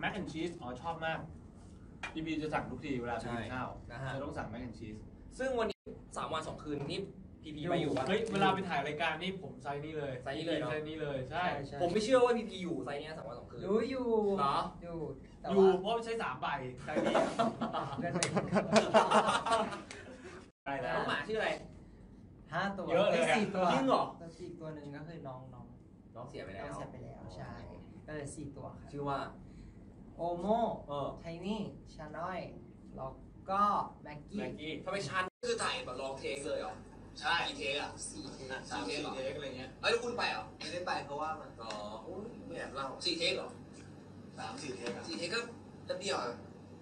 mac and cheese อ๋อชอบมากพีพีจะสั่งทุกทีเวลาไปกินข้าวนะฮะ จะต้องสั่ง mac and cheese ซึ่งวันนี้สามวันสองคืนนี่พีพีไปอยู่ปะ เฮ้ยเวลาไปถ่ายรายการนี่ผมไซส์นี้เลยไซส์นี้เลยเนอะ ไซส์นี้เลยใช่ใช่ผมไม่เชื่อว่าพีพีอยู่ไซส์เนี้ยสามวันสองคืนรู้อยู่เหรอ อยู่แต่อยู่ว่าเพราะใช้สามใบไซส์นี้เลื่อนไปใช่แล้วน้องหมาชื่ออะไรห้าตัวเยอะเลยอะ สี่ตัวจริงเหรอแล้วอีกตัวหนึ่งก็คือน้องน้องน้องเสียไปน้แล้องว เสียไปแล้วใช่ก็เลยสี่ตัวครับชื่อว่า โอโมเออ ไทนี่ชาน้อย แล้วก็แม็กกี้แม็กกี้ทำไมชันคือถ่ายแบบลองเทคเลยเหรอใช่กี่เทคอะสี่เทอะสามสี่เทคอะไรเงี้ยเอ้ยแล้วคุณไปเหรอไม่ได้ไปเพราะว่ามันอ๋อโอ้ยไม่อยากเล่าสี่เทคเหรอสามสี่เทคอะสี่เทคก็แป๊บเดียวอะ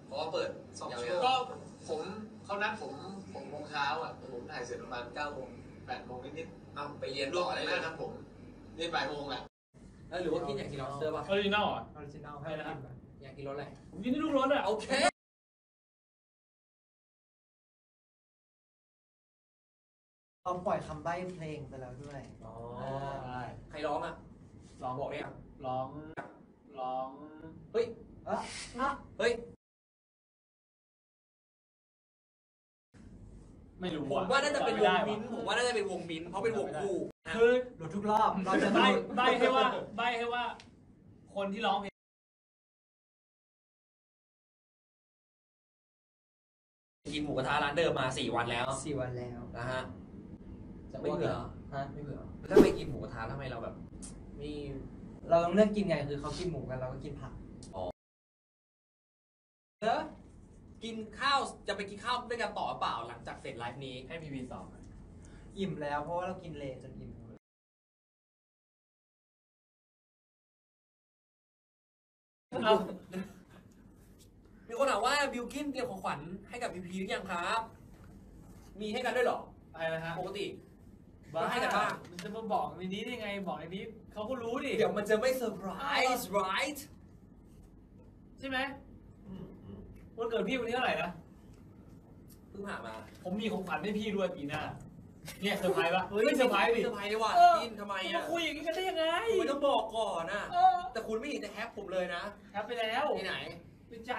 เพราะว่าเปิดสองยาชั่ววโมงก็ผมเขานัดผมผมโมงเช้าอะผมถ่ายเสร็จประมาณเก้าโมงแปดโมงนิดๆเอาไปเรียนๆรต่วอมได้กันเลเลยยครับผมเรียนบ่ายโมงแหละ เออหรือว่ากินอยากกินลอบสเตอร์ป่ะออริจินอลอะออริจินอลให้นะครับ อยากกินรสอะไรผมกินที่ลูกรสอะโอเคเราปล่อยคำใบ้เพลงไปแล้วด้วย อ๋อใช่ใครร้องอะลองบอกได้ยังร้องร้องเฮ้ยอะอะเฮ้ยไม่รู้ผมอะว่าน่าจะเป็นวจำงไม่ได้มิ้นท์ผมว่าน่าจะเป็นวงมิ้นท์เพราะเป็นวงคู่คือหลุดทุกรอบเราจะใบไม่ใบให้ว่าใบให้ว่า คนที่ร้องเพลง กินหมูกระทะร้านเดิมมาสี่วันแล้วสี่วันแล้วนะฮะจะไม่เบื่อฮะไม่เบื่อถ้าไปกินหมูกระทะทำไมเราแบบมีเราต้องเลือกกินไงคือเขากินหมูกันเราก็กินผักเออกินข้าวจะไปกินข้าวด้วยกันต่อหรือเปล่าหลังจากเสร็จไลฟ์นี้ให้พีพีสองอิ่มแล้วเพราะว่าเรากินเลจนอิ่มเอา มีคนถามว่าบิวกินเตรียมของขวัญให้กับพีพีหรือยังครับ มีให้กันด้วยเหรออะไรนะฮะปกติ บ้าให้กันบ้าง มันจะมาบอกในนี้ได้ไงบอกในนี้เขาก็รู้ดิเดี๋ยวมันจะไม่เซอร์ไพรส์ right ใช่ไหมวันเกิดพี่วันนี้เท่าไหร่นะเพิ่งผ่านมาผมมีของขวัญให้พี่ด้วยปีหน้าเนี่ยเซอร์ไพรส์ปะไม่เซอร์ไพรส์ดิเซอร์ไพรส์ดีว่ะเออกินทำไมจะมาอะคุยอย่างนี้กันได้ยังไงคุณต้องบอกก่อนนะเออแต่คุณไม่เห็นจะแฮปผมเลยนะแฮปไปแล้วที่ไหน ไม่ใจ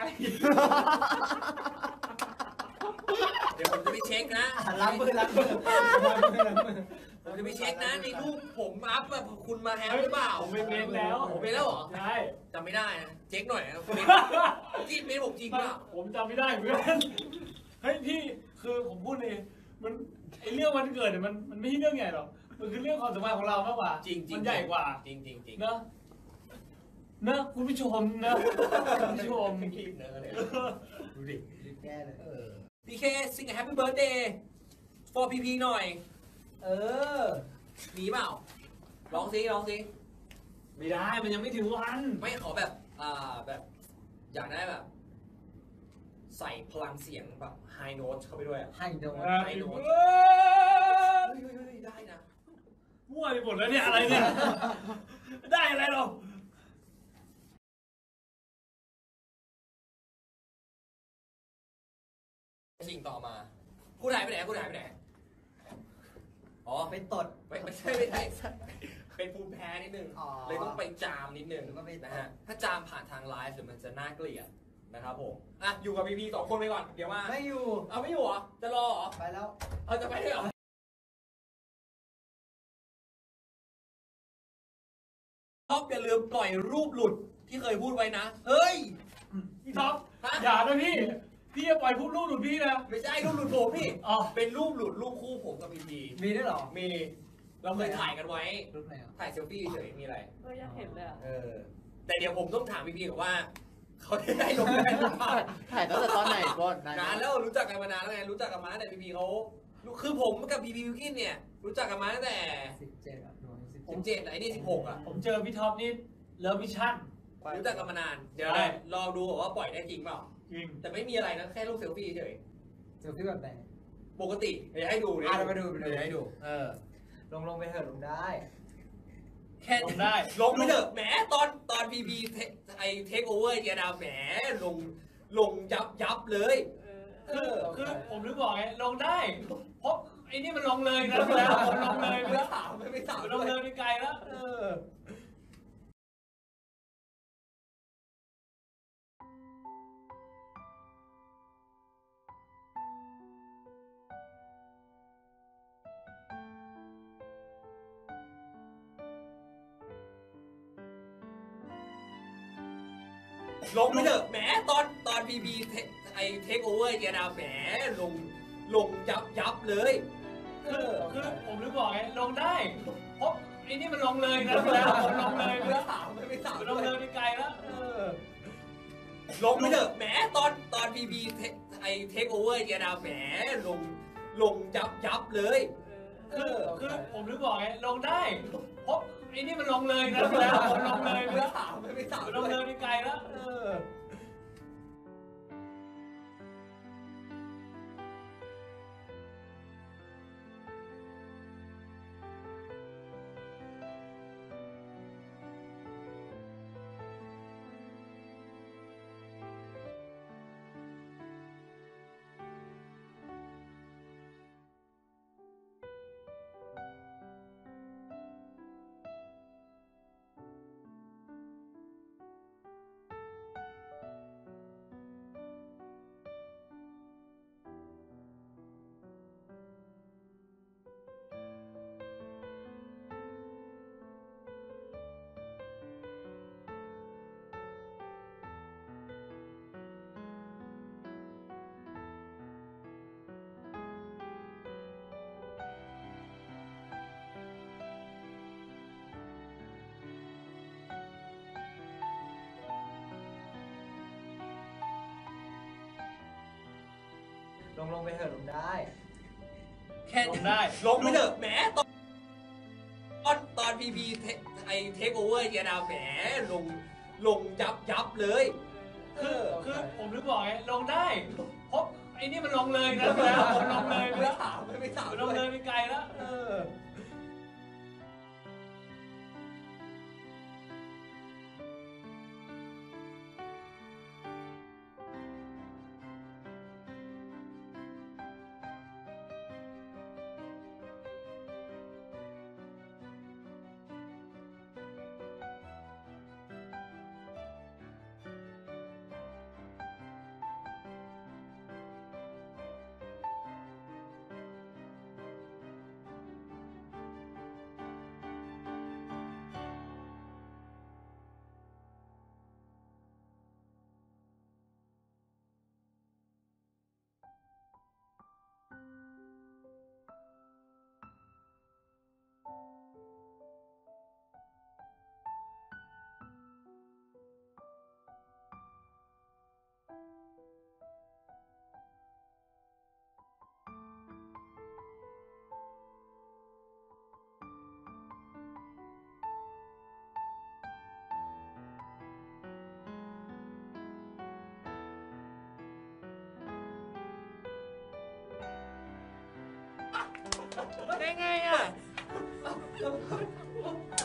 เดี๋ยวผมจะไปเช็คนะอะล้างมือล้างมือล้างมือล้างมือผมจะไปเช็คนะในรูปผมอัพแบบคุณมาแฮปหรือเปล่าผมไม่เป็นแล้ว ผมเป็นแล้วเหรอใช่จำไม่ได้นะเช็คหน่อยนะคุณเป็นกินเป็นผมจริงเปล่าผมจำไม่ได้เหมือนกันเฮ้ยพี่คือผมพูดเองมันไอเรื่องวันเกิดเนี่ยมันมันไม่ใช่เรื่องใหญ่หรอกมันคือเรื่องความสัมพันธ์ของเรามากกว่าจริงจริงมันใหญ่กว่าจริงจริงจริงเนอะ เนอะคุณผู้ชมเนอะคุณผู้ชมคิดเนอะเลยดูดิแก้เลยพีเค sing happy birthday for พีพีหน่อย เออมีเปล่าร้องซิร้องซิไม่ได้มันยังไม่ถึงวัน ไม่ขอแบบ อ่าแบบ อยากได้แบบ ใส่พลังเสียงแบบ high note เข้าไปด้วยอะให้โดนเออไอ้หนูเอ้ยเฮ้ยเฮ้ยเฮ้ยได้นะมั่วไปหมดแล้วเนี่ยอะไรเนี่ย ได้อะไรหรอ คุณหายไปไหนคุณหายไปไหน อ๋อไปตด ไม่ไม่ใช่ไม่ใช่เป็นภูมิแพ้นิดนึง อ๋อเลยต้องไปจามนิดนึงแล้วก็ไป นะฮะ ถ้าจามผ่านทางไลฟ์เดี๋ยวมันจะน่าเกลียดนะครับผม อะ อยู่กับพีพีสองคนไปก่อน เดี๋ยวมา ไม่อยู่ เอาไม่อยู่เหรอ จะรอเหรอ ไปแล้ว เอาจะไปด้วยเหรอท็อปอย่าลืมปล่อยรูปหลุดที่เคยพูดไว้นะ เฮ้ย พี่ท็อปฮะอย่านะพี่ พี่จะปล่อยพูดลูกหลุดพี่นะไม่ใช่รูปหลุดผมพี่อ๋อเป็นรูปหลุดรูปคู่ผมกับพีพีมีด้วยเหรอมีเราเคยถ่ายกันไว้ รูปไหนอะถ่ายเซลฟี่เฉยๆมีอะไร เอออยากเห็นเลยอะเออ แต่เดี๋ยวผมต้องถามพีพีก่อนว่า เขาได้ลงได้หรือเปล่า ถ่ายตั้งแต่ตอนไหนก่อนนานแล้วรู้จักกันมานานแล้วไงรู้จักกันมาตั้งแต่พีพีเขาคือผมกับพีพีวิวกินเนี่ย รู้จักกันมาตั้งแต่สิบเจ็ดอะหน่วยสิบผมเจ็ดเจ็ดไอ้นี่สิบหกอะผมเจอพี่ท็อปนี่เลิฟวิชั่นรู้จักกันมานาน เดี๋ยวใช่รอดูว่าปล่อยได้จริงเปล่า จริง แต่ไม่มีอะไรนะแค่รูปเซลฟี่เฉยเซลฟี่แบบไหนปกติเดี๋ยวให้ดูอะเราไปดูไปดู เดี๋ยวให้ดู เออ ลงลงไปเถอะลงได้ แค่ลงได้ลงไปเถอะแหมตอนตอนพีพีไอเทคโอเวอร์เจียดาวแหมลงลงยับยับเลยเออคือคือผมนึกบอกไงลงได้เพราะไอ้นี่มันลงเลยนะแล้วผมลงเลยไปไม่แล้วถามไม่ไม่ถามลด้งวยเลยไปไกลแล้วเออ ลงไปเถอะแหมตอนตอนพีพีไอเทคโอเวอร์เจดาแหมลงลงยับยับเลยเอคืออคือผมนึกบอกไงลงได้เพราะไอ้นี่มันลงเลยนะแล้วผมลงเลยเพื่อถามไม่ถามลงเลยไปไกลแล้วเออลงไปเถอะแหมตอนตอนพีพีไอเทคโอเวอร์เจดาแหมลงลงยับยับเลยเอ คืออคือผมนึกบอกไงลงได้เพราะไอ้นี่มันลงเลยนะแล้วผมลงเลยเพื่อถามไม่ถามลงเลยไปไกลแล้ว ลงลงไปเถอะลงได้ แค่ลงได้ ลงไปเถอะแหมตอนตอนตอนพีพีไอเทคโอเวอร์เจดาแหมลงลงยับยับเลยเอคืออคือผมนึกบอกไงลงได้เพราะไอ้นี่มันลงเลยนะแล้วผมลงเลยเพื่อถามไม่ถามลงเลยไปไกลแล้วเออ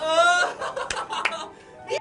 เออนี่